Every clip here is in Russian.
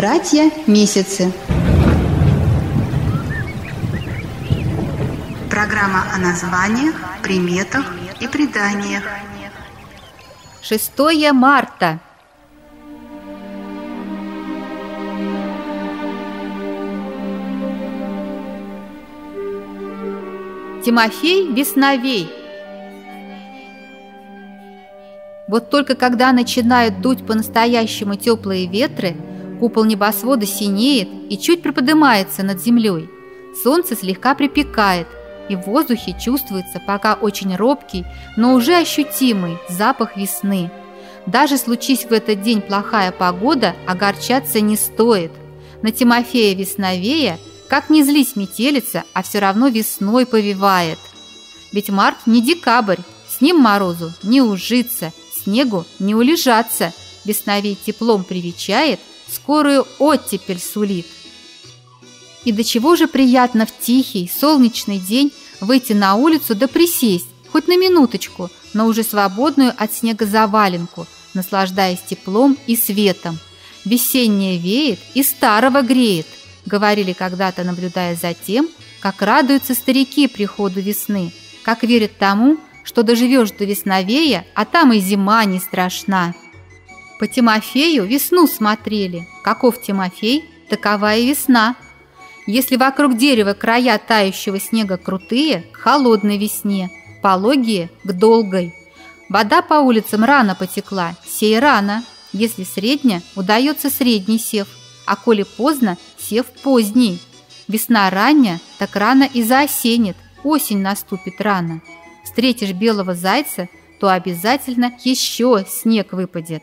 Братья месяцы. Программа о названиях, приметах и преданиях. 6 марта. Тимофей Весновей. Вот только когда начинают дуть по-настоящему теплые ветры, купол небосвода синеет и чуть приподнимается над землей. Солнце слегка припекает, и в воздухе чувствуется пока очень робкий, но уже ощутимый запах весны. Даже случись в этот день плохая погода, огорчаться не стоит. На Тимофея Весновея – как ни злись метелица, а все равно весной повивает. Ведь март не декабрь, с ним морозу не ужиться, снегу не улежаться. Весновей теплом привечает, скорую оттепель сулит. И до чего же приятно в тихий, солнечный день выйти на улицу да присесть, хоть на минуточку, но уже свободную от снега заваленку, наслаждаясь теплом и светом. Весеннее веет и старого греет – говорили когда-то, наблюдая за тем, как радуются старики приходу весны, как верят тому, что доживешь до весновея, а там и зима не страшна. По Тимофею весну смотрели. Каков Тимофей, такова и весна. Если вокруг дерева края тающего снега крутые, к холодной весне, пологие – к долгой. Вода по улицам рано потекла, сей рано. Если средняя, удается средний сев, а коли поздно, сев поздний. Весна ранняя, так рано и заосенит, осень наступит рано. Встретишь белого зайца, то обязательно еще снег выпадет.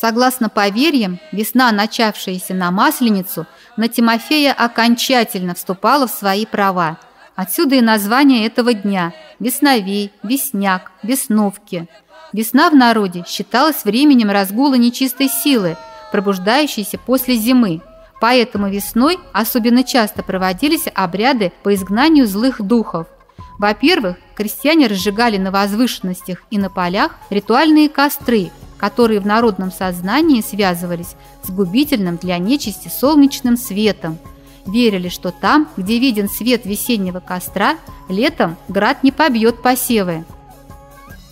Согласно поверьям, весна, начавшаяся на Масленицу, на Тимофея окончательно вступала в свои права. Отсюда и название этого дня – Весновей, Весняк, Весновки. Весна в народе считалась временем разгула нечистой силы, пробуждающейся после зимы, Поэтому весной особенно часто проводились обряды по изгнанию злых духов. Во-первых, крестьяне разжигали на возвышенностях и на полях ритуальные костры, которые в народном сознании связывались с губительным для нечисти солнечным светом. Верили, что там, где виден свет весеннего костра, летом град не побьет посевы.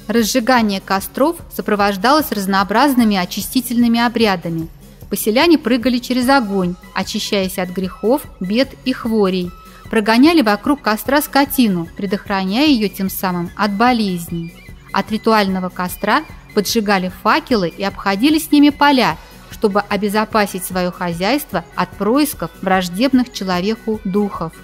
Разжигание костров сопровождалось разнообразными очистительными обрядами – Поселяне прыгали через огонь, очищаясь от грехов, бед и хворей, прогоняли вокруг костра скотину, предохраняя ее тем самым от болезней. От ритуального костра поджигали факелы и обходили с ними поля, чтобы обезопасить свое хозяйство от происков враждебных человеку духов.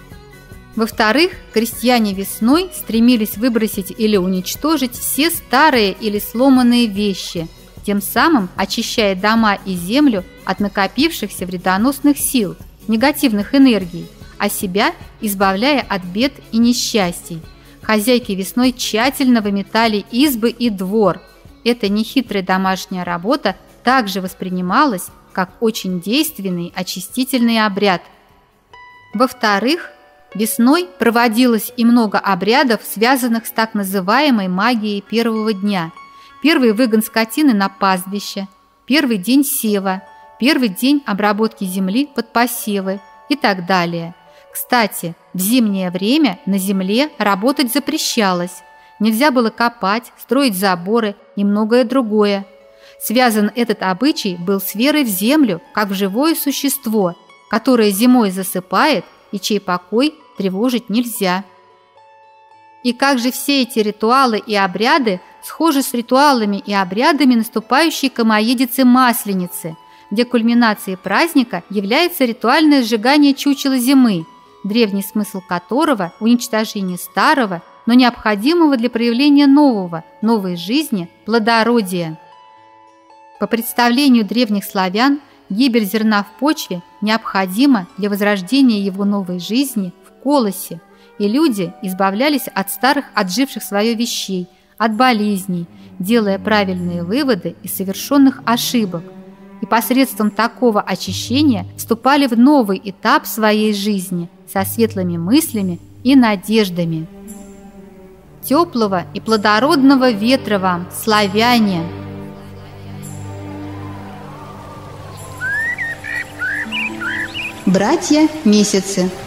Во-вторых, крестьяне весной стремились выбросить или уничтожить все старые или сломанные вещи – тем самым очищая дома и землю от накопившихся вредоносных сил, негативных энергий, а себя избавляя от бед и несчастий. Хозяйки весной тщательно выметали избы и двор. Эта нехитрая домашняя работа также воспринималась как очень действенный очистительный обряд. Во-вторых, весной проводилось и много обрядов, связанных с так называемой магией первого дня – первый выгон скотины на пастбище, первый день сева, первый день обработки земли под посевы и так далее. Кстати, в зимнее время на земле работать запрещалось. Нельзя было копать, строить заборы и многое другое. Связан этот обычай был с верой в землю, как в живое существо, которое зимой засыпает и чей покой тревожить нельзя. И как же все эти ритуалы и обряды схожи с ритуалами и обрядами наступающей Камаедицы Масленицы, где кульминацией праздника является ритуальное сжигание чучела зимы, древний смысл которого – уничтожение старого, но необходимого для проявления нового, новой жизни, плодородия. По представлению древних славян, гибель зерна в почве необходима для возрождения его новой жизни в колосе – и люди избавлялись от старых, отживших свое вещей, от болезней, делая правильные выводы из совершенных ошибок. И посредством такого очищения вступали в новый этап своей жизни со светлыми мыслями и надеждами. Теплого и плодородного ветра вам, славяне! Братья месяцы –